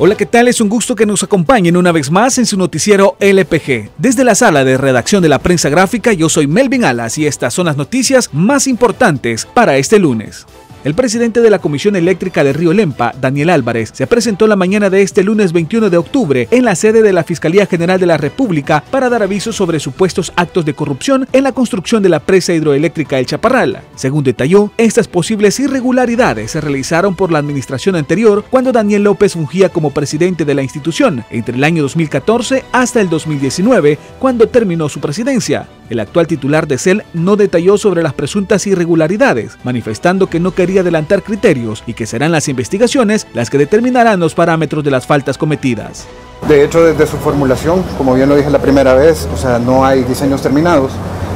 Hola, ¿qué tal? Es un gusto que nos acompañen una vez más en su noticiero LPG. Desde la sala de redacción de la prensa gráfica, yo soy Melvin Alas y estas son las noticias más importantes para este lunes. El presidente de la Comisión Eléctrica de Río Lempa, Daniel Álvarez, se presentó la mañana de este lunes 21 de octubre en la sede de la Fiscalía General de la República para dar aviso sobre supuestos actos de corrupción en la construcción de la presa hidroeléctrica El Chaparral. Según detalló, estas posibles irregularidades se realizaron por la administración anterior cuando Daniel López fungía como presidente de la institución entre el año 2014 hasta el 2019, cuando terminó su presidencia. El actual titular de CEL no detalló sobre las presuntas irregularidades, manifestando que no quería adelantar criterios y que serán las investigaciones las que determinarán los parámetros de las faltas cometidas. De hecho, desde su formulación, como bien lo dije la primera vez, o sea, no hay diseños terminados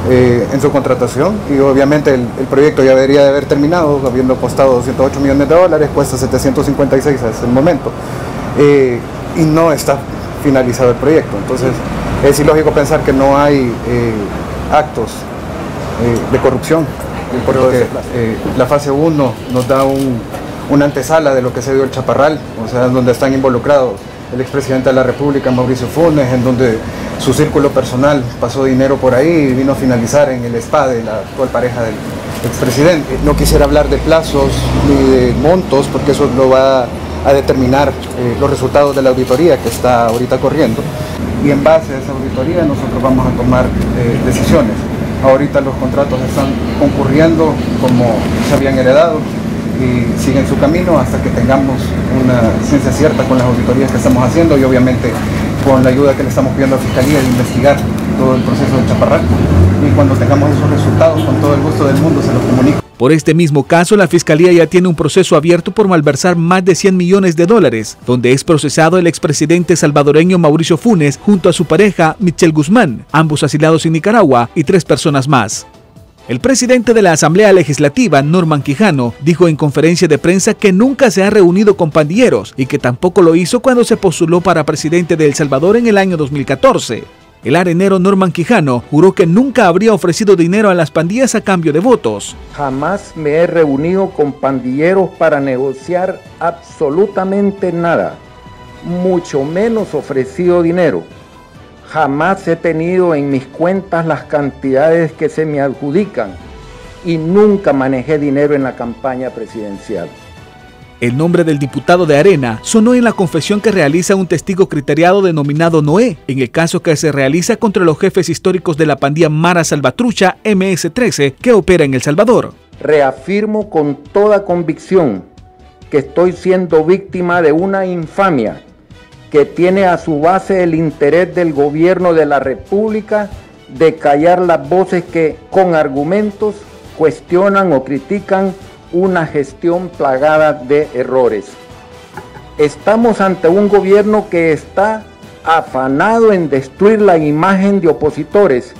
eh, en su contratación y obviamente el, proyecto ya debería de haber terminado, habiendo costado 208 millones de dólares, cuesta 756 hasta el momento eh, y no está finalizado el proyecto. Entonces, es ilógico pensar que no hay eh, actos de corrupción porque eh, la fase 1 nos da una antesala de lo que se dio el Chaparral, o sea, donde están involucrados el expresidente de la República, Mauricio Funes, en donde su círculo personal pasó dinero por ahí y vino a finalizar en el spa de la actual pareja del expresidente. No quisiera hablar de plazos ni de montos, porque eso lo va a determinar eh, los resultados de la auditoría que está ahorita corriendo. Y en base a esa auditoría nosotros vamos a tomar eh, decisiones. Ahorita los contratos están concurriendo como se habían heredado y siguen su camino hasta que tengamos una ciencia cierta con las auditorías que estamos haciendo y obviamente con la ayuda que le estamos pidiendo a la Fiscalía de investigar todo el proceso de Chaparral. Y cuando tengamos esos resultados, con todo el gusto del mundo, se los comunico. Por este mismo caso, la Fiscalía ya tiene un proceso abierto por malversar más de 100 millones de dólares, donde es procesado el expresidente salvadoreño Mauricio Funes junto a su pareja Michelle Guzmán, ambos asilados en Nicaragua, y tres personas más. El presidente de la Asamblea Legislativa, Norman Quijano, dijo en conferencia de prensa que nunca se ha reunido con pandilleros y que tampoco lo hizo cuando se postuló para presidente de El Salvador en el año 2014. El arenero Norman Quijano juró que nunca habría ofrecido dinero a las pandillas a cambio de votos. Jamás me he reunido con pandilleros para negociar absolutamente nada, mucho menos ofrecido dinero. Jamás he tenido en mis cuentas las cantidades que se me adjudican y nunca manejé dinero en la campaña presidencial. El nombre del diputado de Arena sonó en la confesión que realiza un testigo criteriado denominado Noé, en el caso que se realiza contra los jefes históricos de la pandilla Mara Salvatrucha MS-13 que opera en El Salvador. Reafirmo con toda convicción que estoy siendo víctima de una infamia que tiene a su base el interés del gobierno de la República de callar las voces que con argumentos cuestionan o critican una gestión plagada de errores. Estamos ante un gobierno que está afanado en destruir la imagen de opositores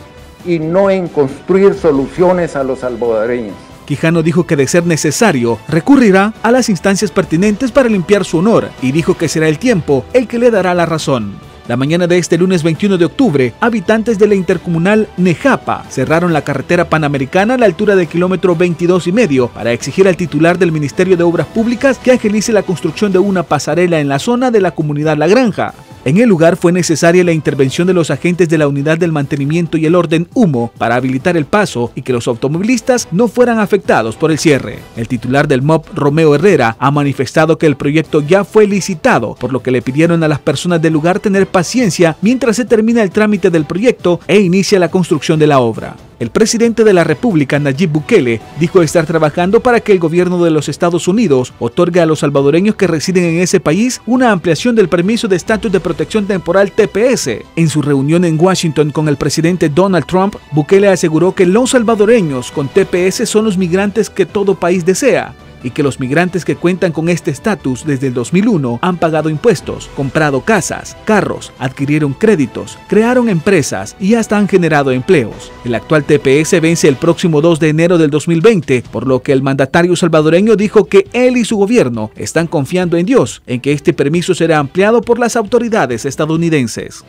y no en construir soluciones a los salvadoreños. Quijano dijo que de ser necesario, recurrirá a las instancias pertinentes para limpiar su honor y dijo que será el tiempo el que le dará la razón. La mañana de este lunes 21 de octubre, habitantes de la intercomunal Nejapa cerraron la carretera panamericana a la altura del kilómetro 22 y medio para exigir al titular del Ministerio de Obras Públicas que agilice la construcción de una pasarela en la zona de la comunidad La Granja. En el lugar fue necesaria la intervención de los agentes de la Unidad del Mantenimiento y el Orden Humo para habilitar el paso y que los automovilistas no fueran afectados por el cierre. El titular del MOP, Romeo Herrera, ha manifestado que el proyecto ya fue licitado, por lo que le pidieron a las personas del lugar tener paciencia mientras se termina el trámite del proyecto e inicia la construcción de la obra. El presidente de la República, Nayib Bukele, dijo estar trabajando para que el gobierno de los Estados Unidos otorgue a los salvadoreños que residen en ese país una ampliación del permiso de estatus de protección temporal TPS. En su reunión en Washington con el presidente Donald Trump, Bukele aseguró que los salvadoreños con TPS son los migrantes que todo país desea y que los migrantes que cuentan con este estatus desde el 2001 han pagado impuestos, comprado casas, carros, adquirieron créditos, crearon empresas y hasta han generado empleos. El actual TPS vence el próximo 2 de enero del 2020, por lo que el mandatario salvadoreño dijo que él y su gobierno están confiando en Dios, en que este permiso será ampliado por las autoridades estadounidenses.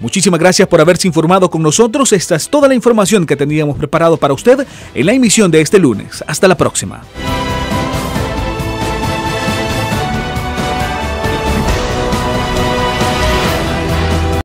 Muchísimas gracias por haberse informado con nosotros. Esta es toda la información que teníamos preparado para usted en la emisión de este lunes. Hasta la próxima.